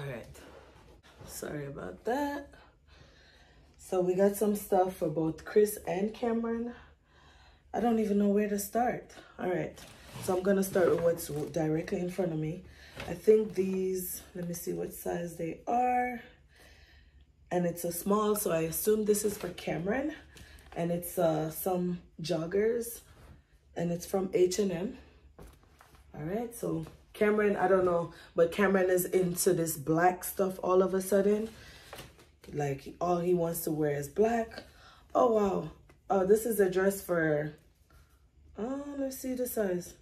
All right. Sorry about that. So we got some stuff for both Chris and Cameron. I don't even know where to start. All right. So I'm to start with what's directly in front of me. I think these, let me see what size they are. And it's a small, so I assume this is for Cameron. And it's uh, some joggers. And it's from H&M. All right, so Cameron, I don't know, but Cameron is into this black stuff all of a sudden. Like, all he wants to wear is black. Oh, wow. Oh, this is a dress for, oh, let's see the size.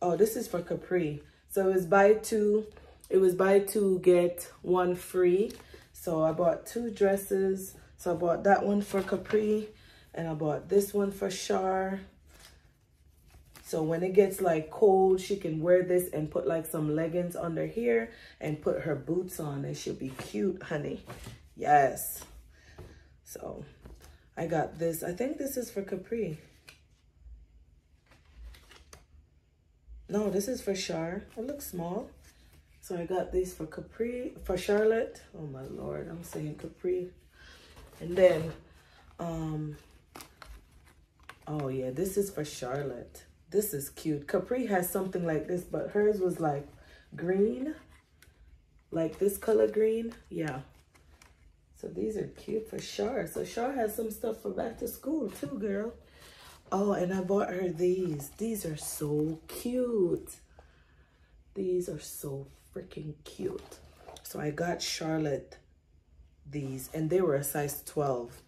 Oh, this is for Capri. So it was buy two, it was buy two, get one free. So I bought two dresses. So I bought that one for Capri and I bought this one for Shar. So when it gets like cold, she can wear this and put like some leggings under here and put her boots on and she'll be cute, honey. Yes. So I got this. I think this is for Capri. No, this is for Char. It looks small. So I got these for Capri, for Charlotte. Oh my Lord, I'm saying Capri. And then, um, oh yeah, this is for Charlotte. This is cute. Capri has something like this, but hers was like green, like this color green. Yeah. So these are cute for Char. So Char has some stuff for back to school too, girl. Oh, and I bought her these. These are so cute. These are so freaking cute. So I got Charlotte these, and they were a size 12.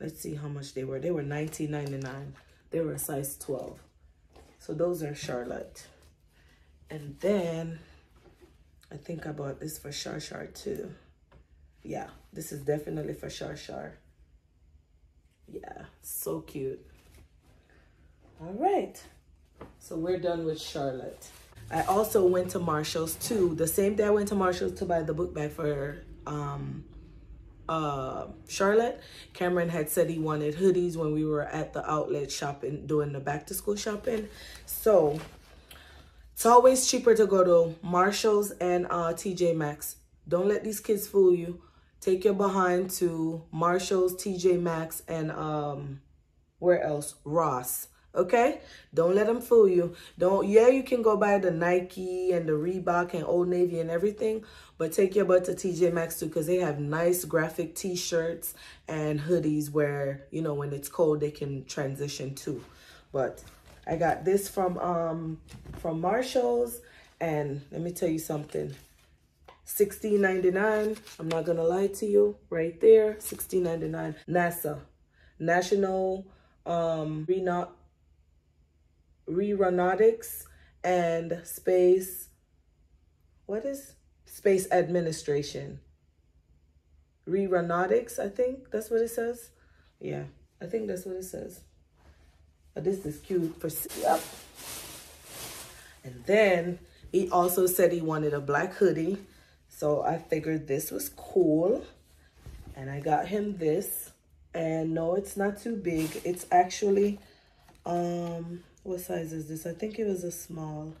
Let's see how much they were. They were $19.99. They were a size 12. So those are Charlotte. And then I think I bought this for Char Char too. Yeah, this is definitely for Char Char. Yeah, so cute. All right, so we're done with Charlotte. I also went to Marshall's too. The same day I went to Marshall's to buy the book bag for um, uh, Charlotte. Cameron had said he wanted hoodies when we were at the outlet shopping, doing the back to school shopping. So it's always cheaper to go to Marshall's and uh, TJ Maxx. Don't let these kids fool you. Take your behind to Marshall's, TJ Maxx, and um, where else? Ross okay? Don't let them fool you. Don't yeah you can go buy the nike and the reebok and old navy and everything but take your butt to tj maxx too because they have nice graphic t-shirts and hoodies where you know when it's cold they can transition too. But i got this from um from marshalls and let me tell you something. 16.99 i'm not gonna lie to you right there 16.99 nasa national um Reno Reronautics and Space, what is? Space Administration. Reronautics, I think that's what it says. Yeah, I think that's what it says. But this is cute for, yep. And then he also said he wanted a black hoodie. So I figured this was cool. And I got him this. And no, it's not too big. It's actually, um, what size is this? I think it was a small.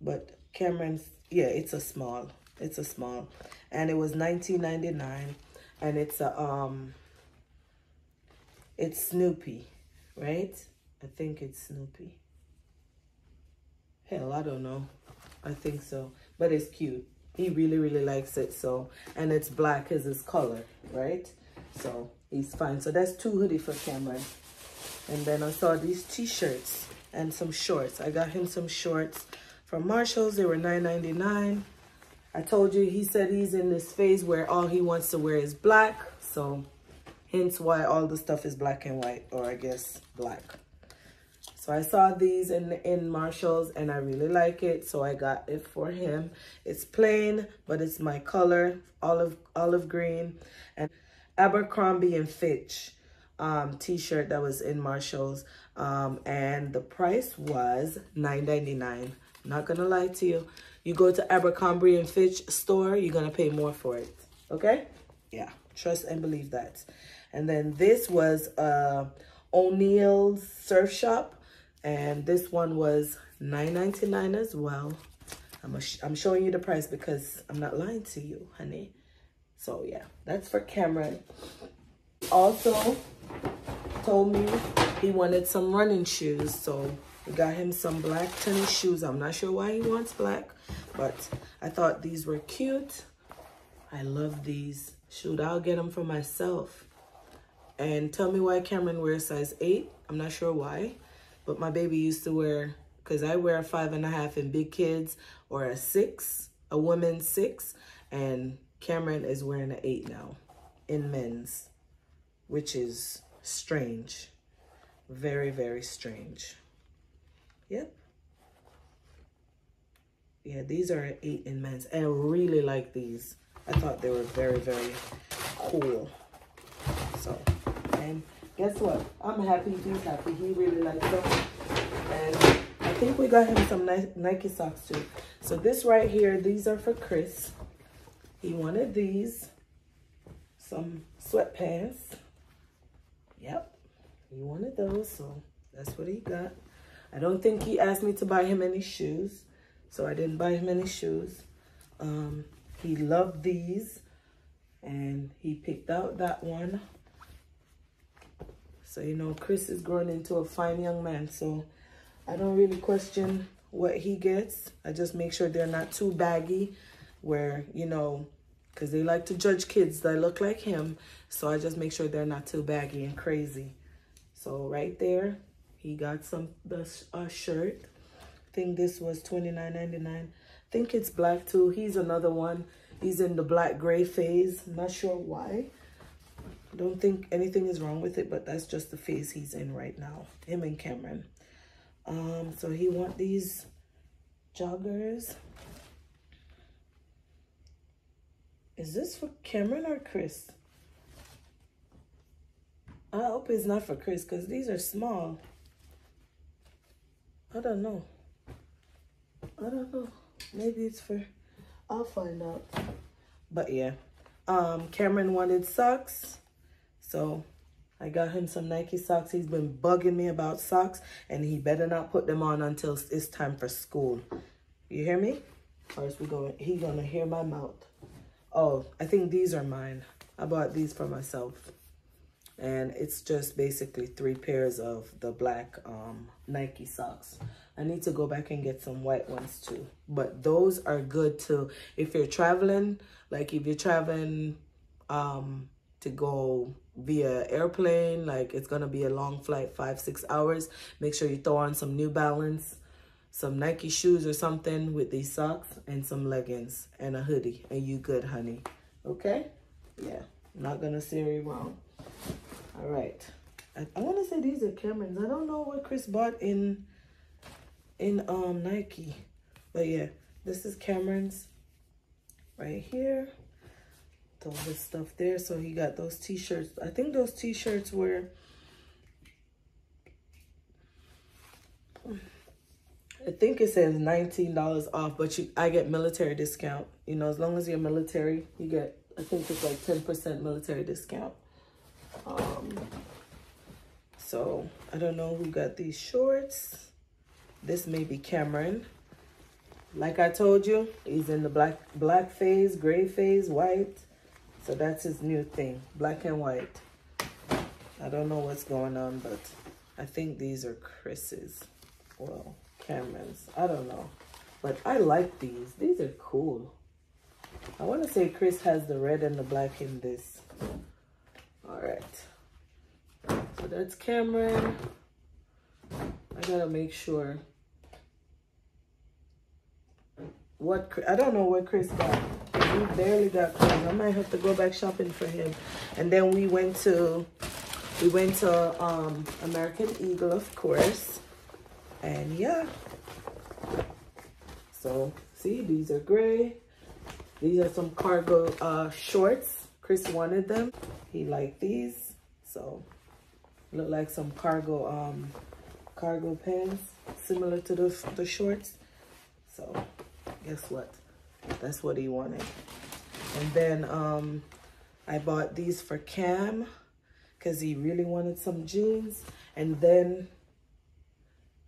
But Cameron's, yeah, it's a small. It's a small. And it was $19.99. And it's a, um, it's Snoopy, right? I think it's Snoopy. Hell, I don't know. I think so. But it's cute. He really, really likes it. So, and it's black as his color, right? So, he's fine. So, that's two hoodie for Cameron. And then I saw these t-shirts and some shorts. I got him some shorts from Marshalls. They were $9.99. I told you, he said he's in this phase where all he wants to wear is black. So hence why all the stuff is black and white, or I guess black. So I saw these in, in Marshalls and I really like it. So I got it for him. It's plain, but it's my color, olive, olive green. And Abercrombie and Fitch um, t-shirt that was in Marshall's. Um, and the price was $9.99. Not gonna lie to you. You go to Abercrombie and Fitch store, you're gonna pay more for it. Okay? Yeah, trust and believe that. And then this was uh, O'Neill's Surf Shop. And this one was $9.99 as well. I'm, I'm showing you the price because I'm not lying to you, honey. So yeah, that's for Cameron. Also told me he wanted some running shoes. So we got him some black tennis shoes. I'm not sure why he wants black, but I thought these were cute. I love these. Shoot, I'll get them for myself. And tell me why Cameron wears size 8. I'm not sure why. But my baby used to wear, because I wear a 5.5 in big kids, or a 6, a woman 6. And Cameron is wearing an 8 now in men's, which is strange. Very, very strange. Yep. Yeah, these are 8 in men's. I really like these. I thought they were very, very cool. So, and guess what? I'm happy he's happy. He really likes them. And I think we got him some Nike socks too. So this right here, these are for Chris. He wanted these. Some sweatpants. Yep. He wanted those, so that's what he got. I don't think he asked me to buy him any shoes. So I didn't buy him any shoes. Um, he loved these. And he picked out that one. So, you know, Chris is growing into a fine young man. So, I don't really question what he gets. I just make sure they're not too baggy where, you know, because they like to judge kids that look like him. So, I just make sure they're not too baggy and crazy. So, right there, he got some the uh, shirt. I think this was twenty nine ninety nine. Think it's black too. He's another one. He's in the black gray phase. I'm not sure why. Don't think anything is wrong with it, but that's just the phase he's in right now. Him and Cameron. Um, so he want these joggers. Is this for Cameron or Chris? I hope it's not for Chris because these are small. I don't know. I don't know. Maybe it's for, I'll find out. But yeah, um, Cameron wanted socks. So I got him some Nike socks. He's been bugging me about socks and he better not put them on until it's time for school. You hear me? First we going, he gonna hear my mouth. Oh, I think these are mine. I bought these for myself. And it's just basically three pairs of the black um, Nike socks. I need to go back and get some white ones too. But those are good too. If you're traveling, like if you're traveling um, to go via airplane like it's gonna be a long flight five six hours make sure you throw on some new balance some nike shoes or something with these socks and some leggings and a hoodie. And you good honey. Okay? Yeah. Not gonna say you wrong. All right. I, I want to say these are camerons. I don't know what chris bought in in um nike. But yeah this is cameron's right here. All this stuff there. So he got those t-shirts. I think those t-shirts were I think it says $19 off, but you I get military discount. You know, as long as you're military, you get I think it's like 10% military discount. Um so I don't know who got these shorts. This may be Cameron. Like I told you, he's in the black black phase, gray phase, white. So that's his new thing, black and white. I don't know what's going on, but I think these are Chris's. Well, Cameron's. I don't know. But I like these. These are cool. I want to say Chris has the red and the black in this. All right. So that's Cameron. I gotta make sure. What I don't know what Chris got. We barely got clothes. I might have to go back shopping for him. And then we went to we went to um, American Eagle, of course. And yeah. So see, these are gray. These are some cargo uh, shorts. Chris wanted them. He liked these. So look like some cargo um cargo pants similar to the, the shorts. So guess what? That's what he wanted. And then um, I bought these for Cam because he really wanted some jeans. And then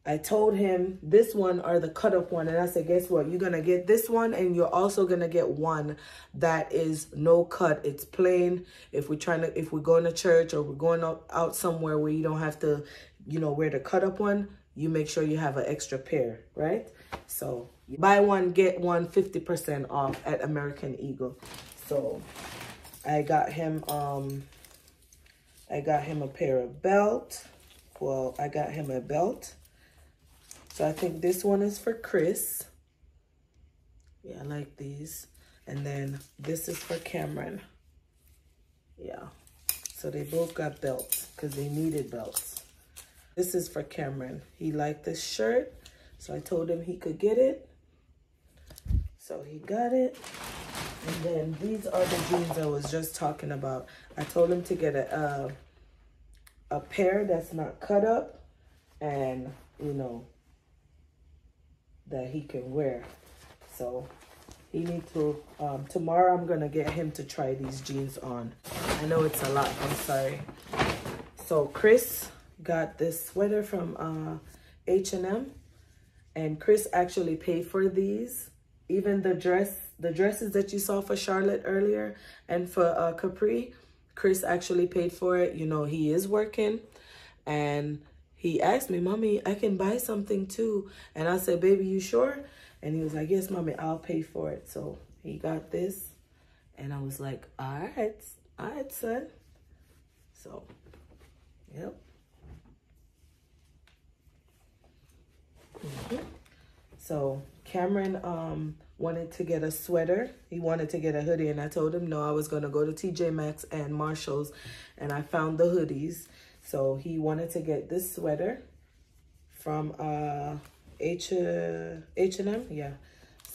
I told him this one or the cut up one. And I said, guess what? You're going to get this one and you're also going to get one that is no cut. It's plain. If we're trying to, if we're going to church or we're going out, out somewhere where you don't have to, you know, wear the cut up one, you make sure you have an extra pair, right? So buy one, get one 50% off at American Eagle. So I got him, um, I got him a pair of belt. Well, I got him a belt so I think this one is for Chris. Yeah, I like these. And then this is for Cameron. Yeah. So they both got belts because they needed belts. This is for Cameron. He liked this shirt. So I told him he could get it. So he got it. And then these are the jeans I was just talking about. I told him to get a, uh, a pair that's not cut up and, you know, that he can wear. So he need to, um, tomorrow I'm going to get him to try these jeans on. I know it's a lot, I'm sorry. So Chris got this sweater from uh, H&M and Chris actually paid for these. Even the dress, the dresses that you saw for Charlotte earlier and for uh, Capri, Chris actually paid for it. You know, he is working and he asked me, Mommy, I can buy something too. And I said, Baby, you sure? And he was like, Yes, Mommy, I'll pay for it. So he got this. And I was like, All right, all right, son. So, yep. Mm -hmm. So Cameron um wanted to get a sweater. He wanted to get a hoodie and I told him no, I was going to go to TJ Maxx and Marshalls and I found the hoodies. So he wanted to get this sweater from uh, H H&M. Yeah.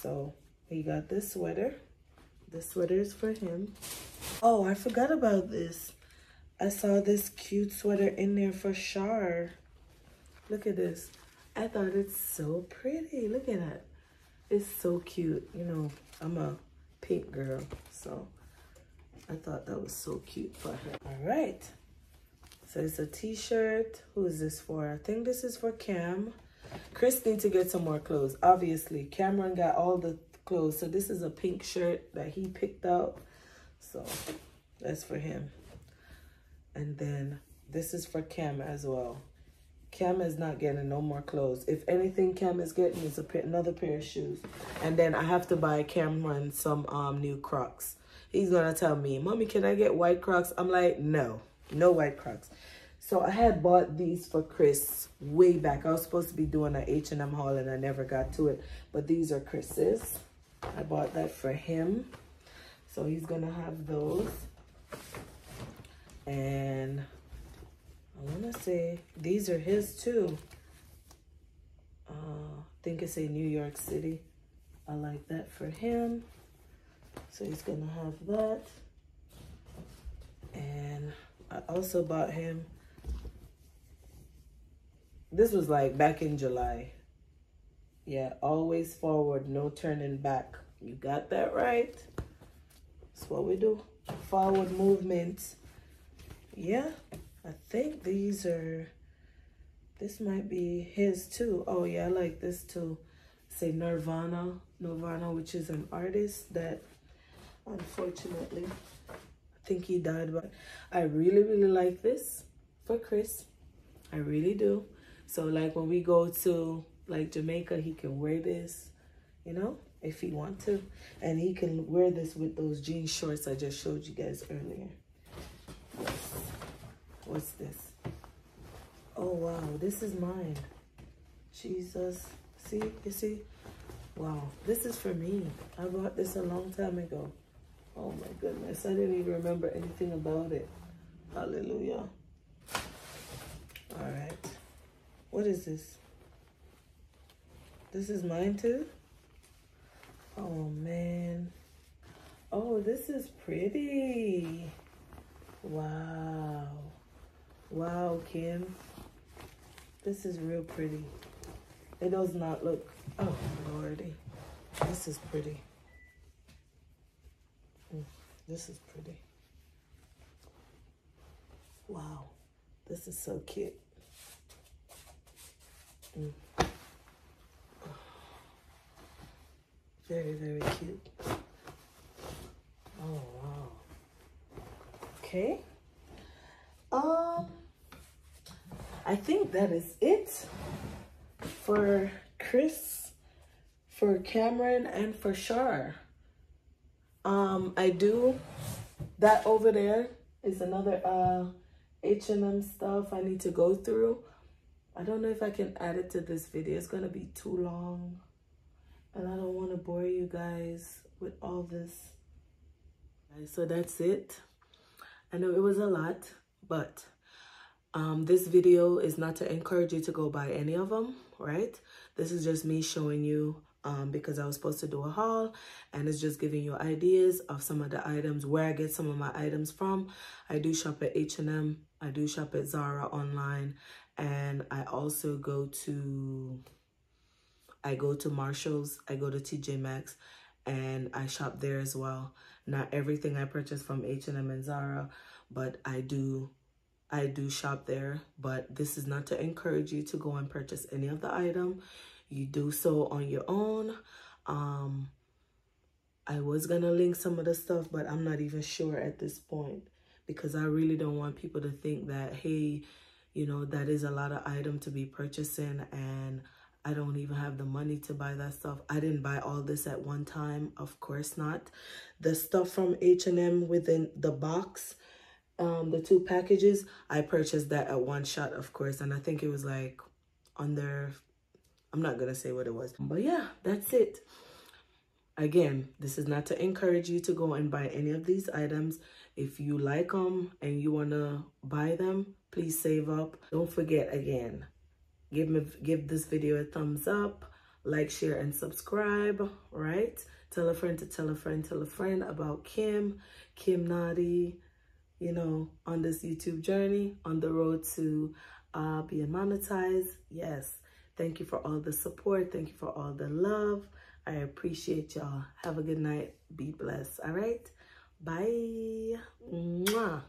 So he got this sweater. This sweater is for him. Oh, I forgot about this. I saw this cute sweater in there for Shar. Look at this. I thought it's so pretty. Look at that. It's so cute. You know, I'm a pink girl, so I thought that was so cute for her. All right. So it's a t-shirt. Who is this for? I think this is for Cam. Chris needs to get some more clothes. Obviously, Cameron got all the clothes. So this is a pink shirt that he picked out. So that's for him. And then this is for Cam as well. Cam is not getting no more clothes. If anything Cam is getting is a pair, another pair of shoes. And then I have to buy Cameron some um new Crocs. He's going to tell me, Mommy, can I get white Crocs? I'm like, no. No white Crocs. So I had bought these for Chris way back. I was supposed to be doing an H&M haul and I never got to it. But these are Chris's. I bought that for him. So he's going to have those. And I want to say these are his too. Uh, I think it's a New York City. I like that for him. So he's going to have that. I also bought him. This was like back in July. Yeah, always forward, no turning back. You got that right. That's what we do. Forward movement. Yeah, I think these are, this might be his too. Oh yeah, I like this too. Say Nirvana, Nirvana, which is an artist that unfortunately think he died, but I really, really like this for Chris. I really do. So like when we go to like Jamaica, he can wear this, you know, if he want to. And he can wear this with those jean shorts I just showed you guys earlier. What's this? Oh, wow. This is mine. Jesus. See? You see? Wow. This is for me. I bought this a long time ago. Oh my goodness, I didn't even remember anything about it. Hallelujah. All right. What is this? This is mine too? Oh man. Oh, this is pretty. Wow. Wow, Kim. This is real pretty. It does not look, oh lordy. This is pretty. This is pretty. Wow, this is so cute. Mm. Very, very cute. Oh, wow. Okay. Um, I think that is it for Chris, for Cameron, and for Shar. Um, I do, that over there is another uh, H&M stuff I need to go through. I don't know if I can add it to this video. It's going to be too long. And I don't want to bore you guys with all this. So that's it. I know it was a lot, but um, this video is not to encourage you to go buy any of them, right? This is just me showing you um, because I was supposed to do a haul and it's just giving you ideas of some of the items, where I get some of my items from. I do shop at H&M, I do shop at Zara online, and I also go to, I go to Marshall's, I go to TJ Maxx, and I shop there as well. Not everything I purchase from H&M and Zara, but I do I do shop there, but this is not to encourage you to go and purchase any of the item. You do so on your own. Um, I was going to link some of the stuff, but I'm not even sure at this point because I really don't want people to think that, hey, you know, that is a lot of item to be purchasing and I don't even have the money to buy that stuff. I didn't buy all this at one time. Of course not. The stuff from H&M within the box, um, the two packages, I purchased that at one shot, of course. And I think it was like under, I'm not going to say what it was. But yeah, that's it. Again, this is not to encourage you to go and buy any of these items. If you like them and you want to buy them, please save up. Don't forget again, give me give this video a thumbs up like share and subscribe right tell a friend to tell a friend tell a friend about kim kim Nnadi, you know on this youtube journey on the road to uh being monetized yes thank you for all the support. Thank you for all the love. I appreciate y'all. Have a good night. Be blessed. All right. Bye. Mwah.